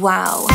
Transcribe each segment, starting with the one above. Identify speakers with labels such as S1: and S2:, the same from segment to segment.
S1: Wow.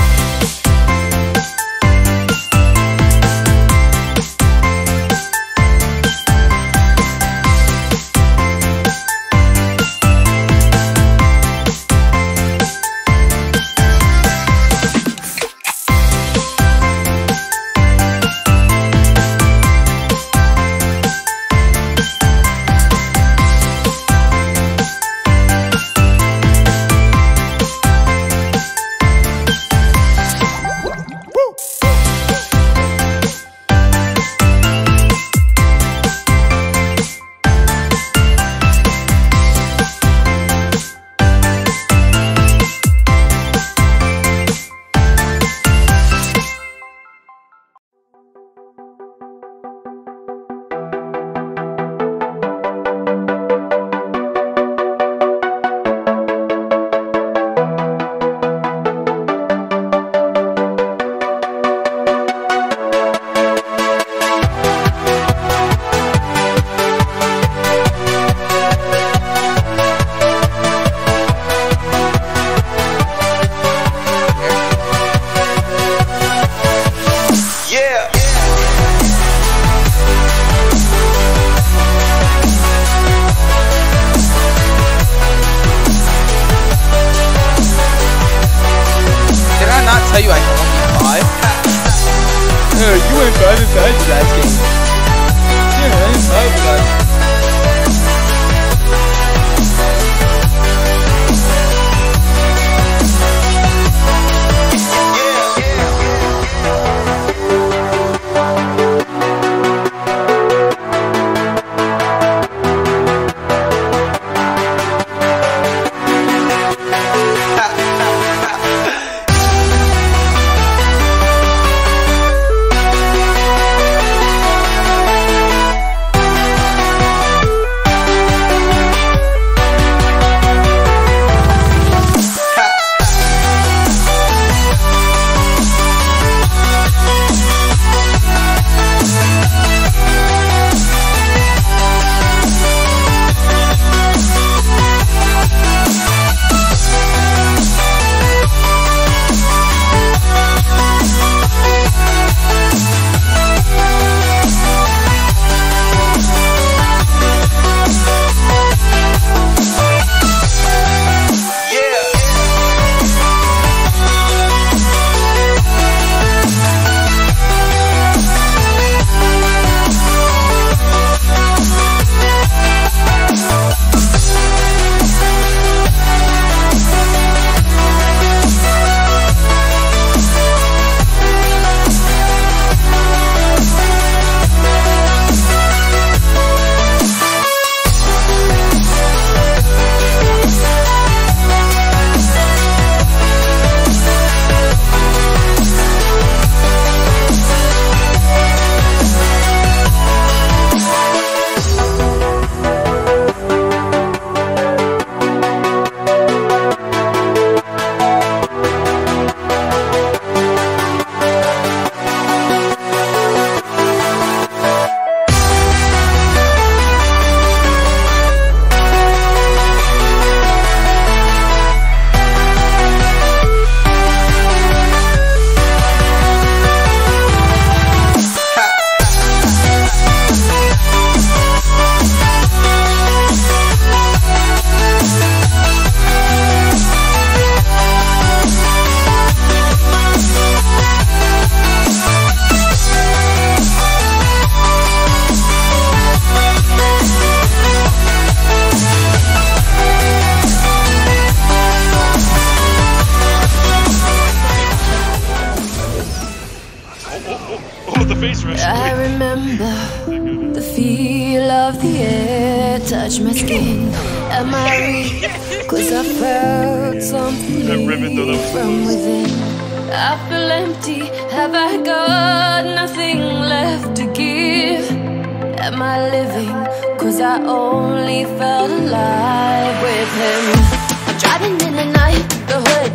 S1: Touch my skin. Am I real? Cause I felt something from within. I feel empty. Have I got nothing left to give? Am I living? Cause I only felt alive with him. I'm driving in the night, the hood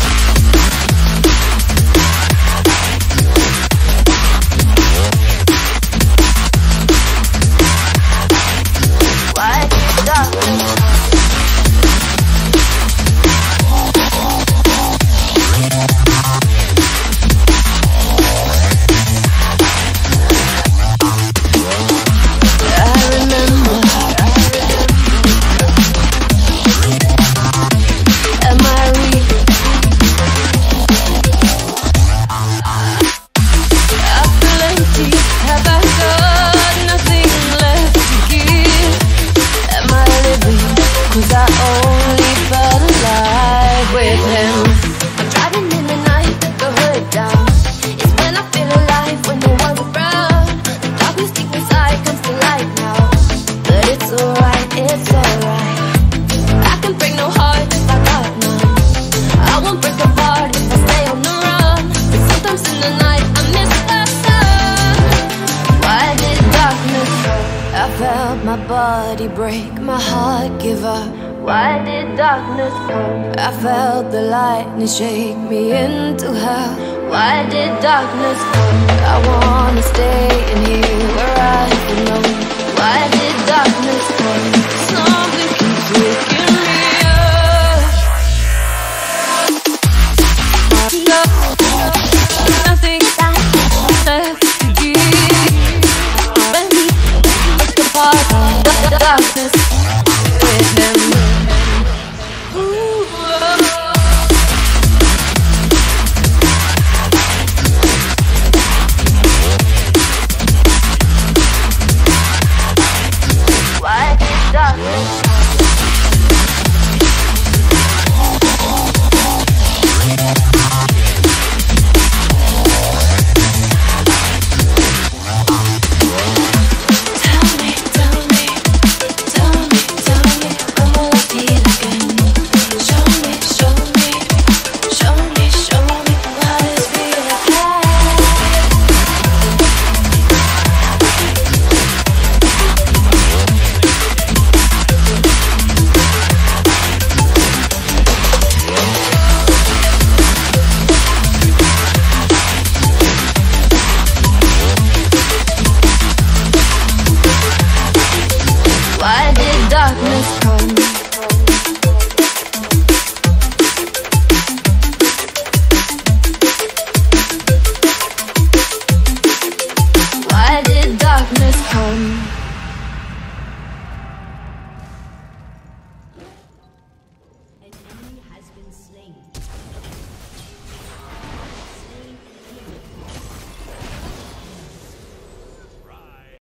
S1: Yeah. 'Cause body break, my heart give up. Why did darkness come? I felt the lightning shake me into hell. Why did darkness come? I wanna stay in here where I belong.